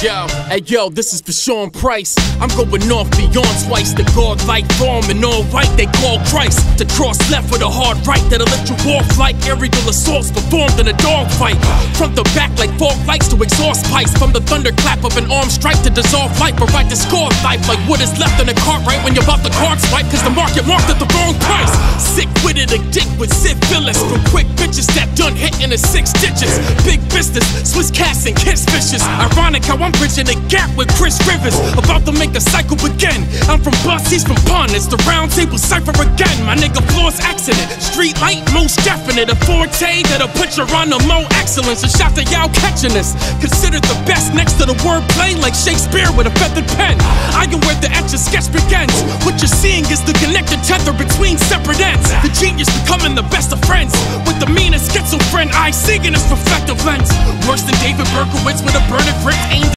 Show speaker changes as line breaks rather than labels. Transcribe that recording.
Yo, hey yo, this is for Sean Price. I'm going off beyond twice. The God like form and all right they call Christ. To cross left with a hard right that'll let you off like aerial assaults performed in a dogfight. Front to back like fog lights to exhaust pipes. From the thunderclap of an arm strike to dissolve life. Or to score life like what is left in a cart right when you're about the card swipe. Cause the market marked at the with syphilis. From quick bitches that done hitting the six ditches. Big business, Swiss cats and kiss fishes. Ironic how I'm bridging the gap with Chris Rivers, about to make the cycle begin. I'm from Bus, he's from Pun, it's the round table cipher again. My nigga floor's accident, street light, most definite. A forte that'll put you on the mo excellence. A shot to y'all catching this. Considered the best next to the wordplay, like Shakespeare with a feathered pen. I am where the etch sketch begins. What you're seeing is the connected tether between genius becoming the best of friends. With the meanest schizophrenic eye seeing his reflective lens. Worse than David Berkowitz with a burning grip aimed